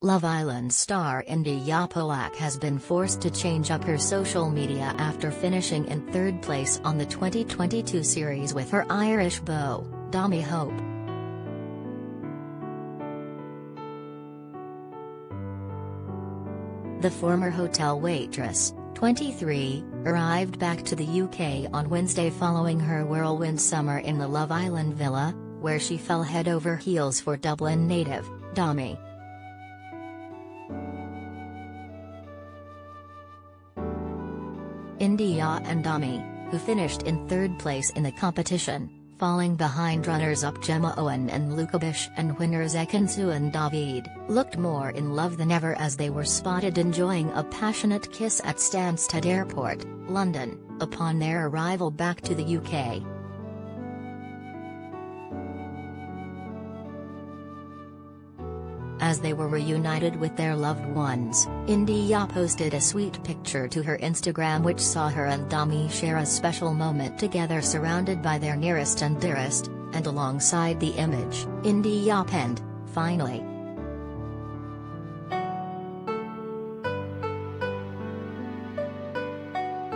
Love Island star Indiyah Polack has been forced to change up her social media after finishing in third place on the 2022 series with her Irish beau, Dami Hope. The former hotel waitress, 23, arrived back to the UK on Wednesday following her whirlwind summer in the Love Island villa, where she fell head over heels for Dublin native, Dami. Indiyah and Dami, who finished in third place in the competition, falling behind runners-up Gemma Owen and Luca Bish and winners Ekin-Su and Davide, looked more in love than ever as they were spotted enjoying a passionate kiss at Stansted Airport, London, upon their arrival back to the UK. As they were reunited with their loved ones, Indiyah posted a sweet picture to her Instagram which saw her and Dami share a special moment together surrounded by their nearest and dearest, and alongside the image, Indiyah penned, finally.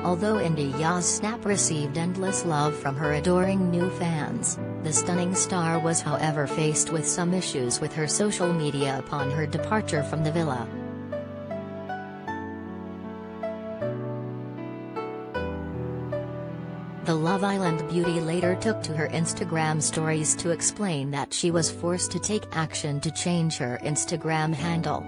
Although Indiyah's snap received endless love from her adoring new fans, the stunning star was however faced with some issues with her social media upon her departure from the villa. The Love Island beauty later took to her Instagram stories to explain that she was forced to take action to change her Instagram handle.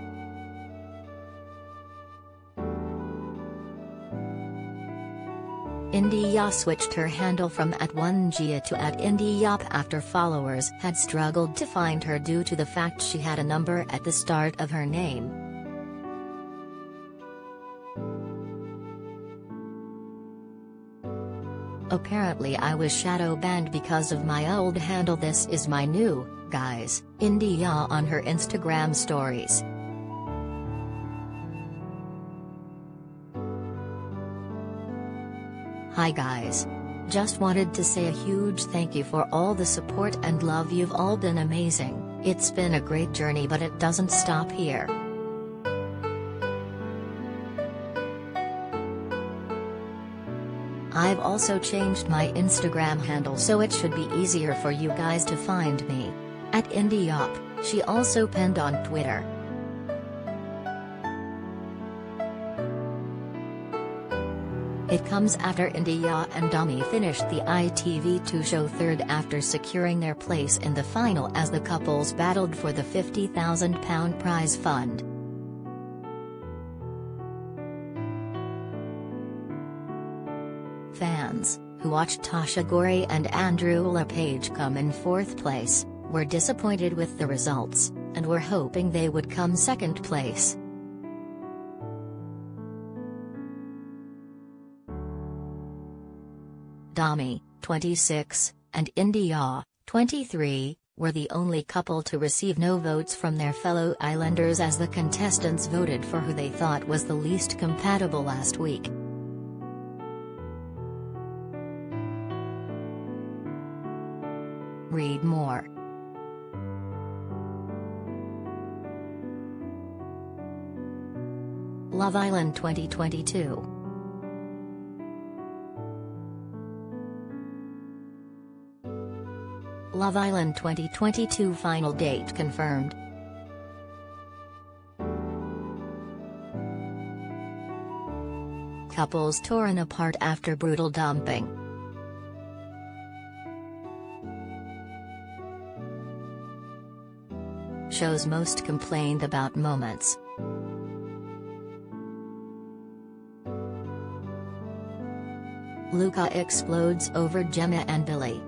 Indiyah switched her handle from at 1gia to at Indiap after followers had struggled to find her due to the fact she had a number at the start of her name. Apparently I was shadow banned because of my old handle this is my new, guys, Indiyah on her Instagram stories. Hi guys. Just wanted to say a huge thank you for all the support and love you've all been amazing, it's been a great journey but it doesn't stop here. I've also changed my Instagram handle so it should be easier for you guys to find me. At Indiop, she also penned on Twitter. It comes after Indiyah and Dami finished the ITV2 show third after securing their place in the final as the couples battled for the £50,000 prize fund. Fans, who watched Tasha Ghouri and Andrew Le Page come in fourth place, were disappointed with the results, and were hoping they would come second place. Dami, 26, and Indiyah, 23, were the only couple to receive no votes from their fellow islanders as the contestants voted for who they thought was the least compatible last week. Read more. Love Island 2022 Love Island 2022 final date confirmed. Couples torn apart after brutal dumping. Shows most complained about moments. Luca explodes over Gemma and Billy.